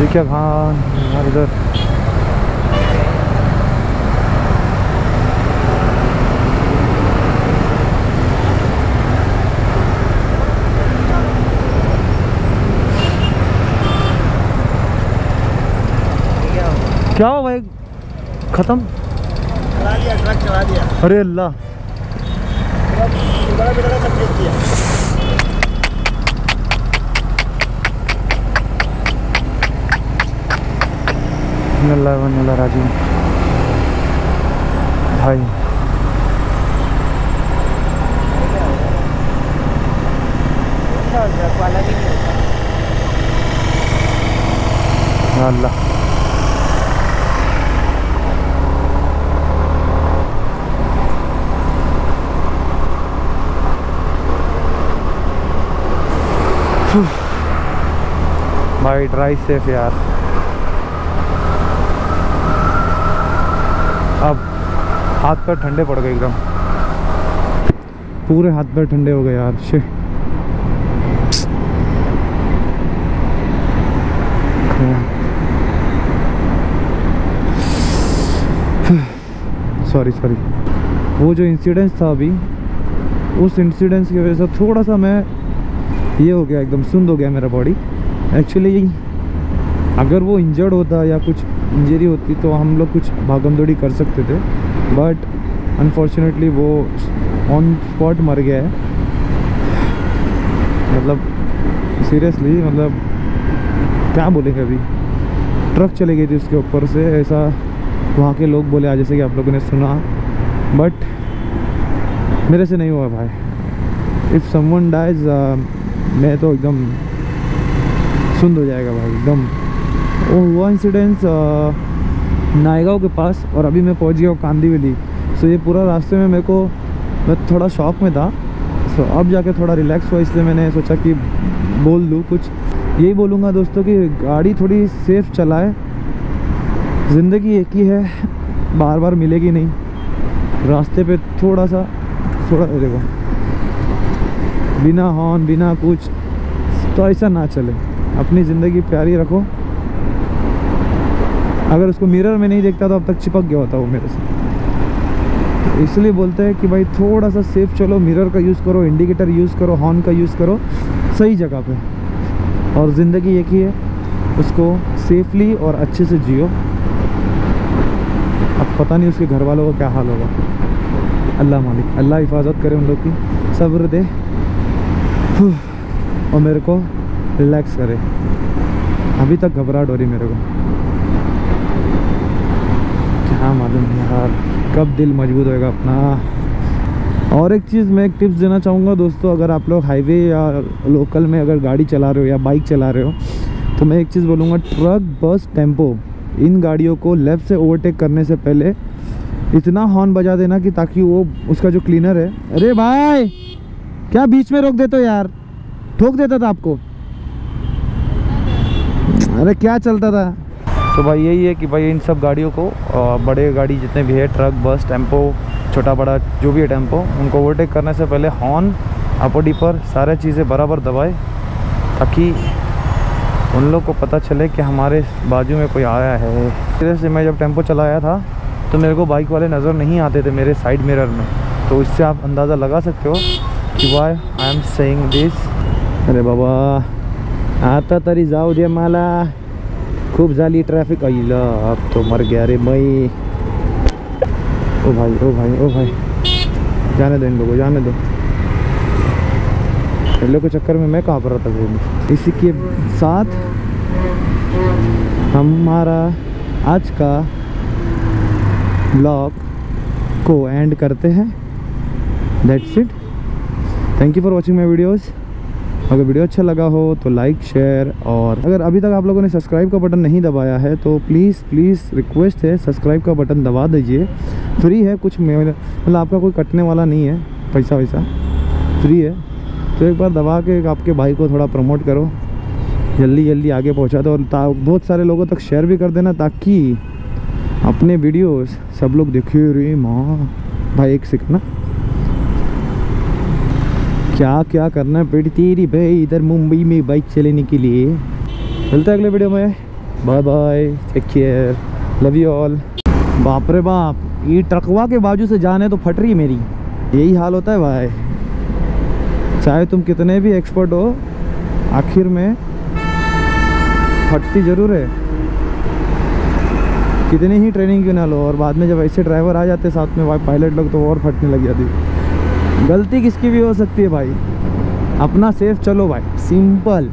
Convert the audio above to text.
ठीक है हाँ इधर। क्या हुआ भाई? खत्म? चला दिया ट्रक चला दिया। अरे अल्लाह बड़ा बेटा सब फेंक दिया अल्लाह वल्लाह राज़ी भाई। अल्लाह। भाई ड्राई सेफ़ यार अब हाथ पैर ठंडे पड़ गए एकदम। पूरे हाथ पैर ठंडे हो गए यार, शे। सॉरी सॉरी वो जो इंसिडेंस था अभी, उस इंसिडेंस की वजह से थोड़ा सा मैं ये हो गया, एकदम सुंद हो गया मेरा बॉडी एक्चुअली अगर वो इंजर्ड होता या कुछ इंजरी होती तो हम लोग कुछ भागम दौड़ी कर सकते थे। बट अनफॉर्चुनेटली वो ऑन स्पॉट मर गया है। मतलब सीरियसली मतलब क्या बोलेंगे अभी? ट्रक चली गई थी उसके ऊपर से, ऐसा वहाँ के लोग बोले आज जैसे कि आप लोगों ने सुना। बट मेरे से नहीं हुआ भाई। इफ़ समवन डाइज मैं तो एकदम सुंद हो जाएगा भाई, एकदम। वो हुआ इंसिडेंस नायगांव के पास और अभी मैं पहुँच गया हूँ कांदीवली सो ये पूरा रास्ते में मेरे को, मैं थोड़ा शॉक में था। सो अब जाके थोड़ा रिलैक्स हुआ, इसलिए मैंने सोचा कि बोल दूँ कुछ। यही बोलूँगा दोस्तों कि गाड़ी थोड़ी सेफ़ चलाए। ज़िंदगी एक ही है बार बार मिलेगी नहीं। रास्ते पे थोड़ा सा, थोड़ा, देखो। बिना हॉर्न बिना कुछ तो ऐसा ना चले। अपनी ज़िंदगी प्यारी रखो। अगर उसको मिरर में नहीं देखता तो अब तक चिपक गया होता वो मेरे से। तो इसलिए बोलते हैं कि भाई थोड़ा सा सेफ़ चलो मिरर का यूज़ करो इंडिकेटर यूज़ करो हॉर्न का यूज़ करो, सही जगह पे। और ज़िंदगी एक ही है, उसको सेफली और अच्छे से जियो। अब पता नहीं उसके घर वालों का क्या हाल होगा। अल्लाह मालिक, अल्लाह हिफाजत करे उन लोग की, सब्र दे। और मेरे को रिलैक्स करे। अभी तक घबराहट हो रही मेरे को। क्या मालूम यार, कब दिल मज़बूत होएगा अपना। और एक चीज़ मैं एक टिप्स देना चाहूँगा दोस्तों, अगर आप लोग हाईवे या लोकल में अगर गाड़ी चला रहे हो या बाइक चला रहे हो तो मैं एक चीज़ बोलूँगा, ट्रक, बस, टेंपो, इन गाड़ियों को लेफ़्ट से ओवरटेक करने से पहले इतना हॉर्न बजा देना कि ताकि वो, उसका जो क्लीनर है, अरे भाई, क्या बीच में रोक देते हो यार? ठोक देता था आपको। अरे क्या चलता था? तो भाई यही है कि भाई इन सब गाड़ियों को बड़े गाड़ी जितने भी है, ट्रक, बस, टेंपो, छोटा बड़ा जो भी है टेंपो, उनको ओवरटेक करने से पहले हॉर्न अपोडी पर सारे चीज़ें बराबर दबाए, ताकि उन लोग को पता चले कि हमारे बाजू में कोई आया है। इधर से मैं जब टेंपो चलाया था तो मेरे को बाइक वाले नज़र नहीं आते थे मेरे साइड मिरर में। तो इससे आप अंदाज़ा लगा सकते हो कि why I am saying this अरे बाबा, आता तरी जाओ दे मला खूप झाली ट्रॅफिक आईला अब तो मर गया रे मई। ओ भाई ओ भाई ओ भाई। जाने दो इन लोगों, जाने दो। इन लोग के चक्कर में मैं कहाँ पर रहता हूँ? इसी के साथ हमारा आज का ब्लॉग को एंड करते हैं। That's it thank you for watching my videos अगर वीडियो अच्छा लगा हो तो लाइक, शेयर और अगर अभी तक आप लोगों ने सब्सक्राइब का बटन नहीं दबाया है तो प्लीज़ प्लीज़ रिक्वेस्ट है सब्सक्राइब का बटन दबा दीजिए। फ्री है कुछ मतलब आपका कोई कटने वाला नहीं है, पैसा वैसा। फ्री है। तो एक बार दबा के आपके भाई को थोड़ा प्रमोट करो। जल्दी जल्दी आगे पहुँचा दो और बहुत सारे लोगों तक शेयर भी कर देना ताकि अपने वीडियोस सब लोग देखे रे माँ, भाई एक सेकंड ना। क्या क्या करना पड़ती तेरी भाई? इधर मुंबई में बाइक चलाने के लिए। मिलते हैं अगले वीडियो में। Bye bye take care love you all बाप रे बाप। ये ट्रकवा के बाजू से जाने तो फट रही मेरी। यही हाल होता है भाई। चाहे तुम कितने भी एक्सपर्ट हो, आखिर में फटती ज़रूर है। कितनी ही ट्रेनिंग क्यों ना लो, और बाद में जब ऐसे ड्राइवर आ जाते साथ में, भाई पायलट लोग तो और फटने लग जाती। गलती किसकी भी हो सकती है भाई? अपना सेफ़ चलो भाई। सिंपल